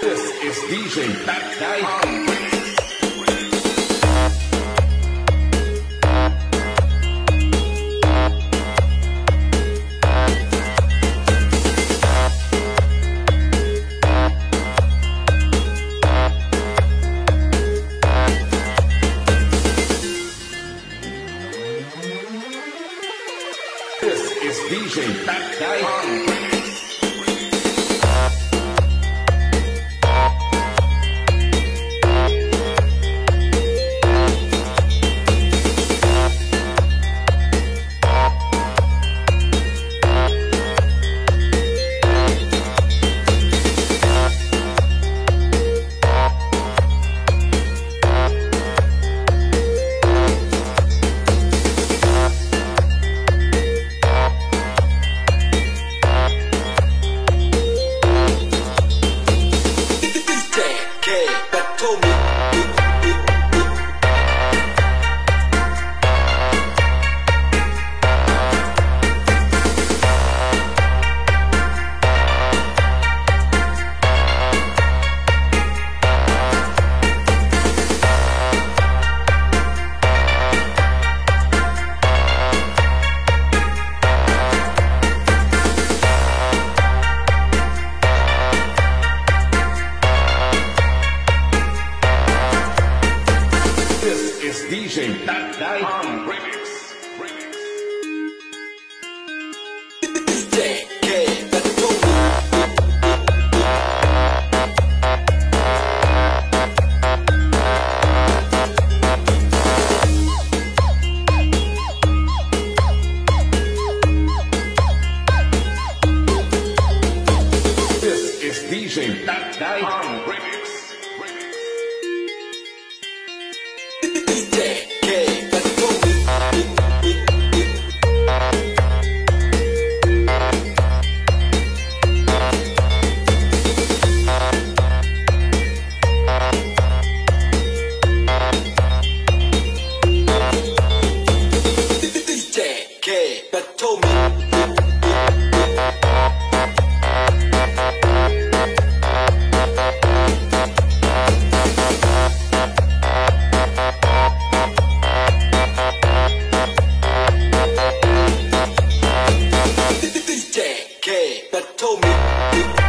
This is DJ That is DJ Than Htike. Is DJ Than Htike Remix. DJ Than Htike Remix. DJ K that told me.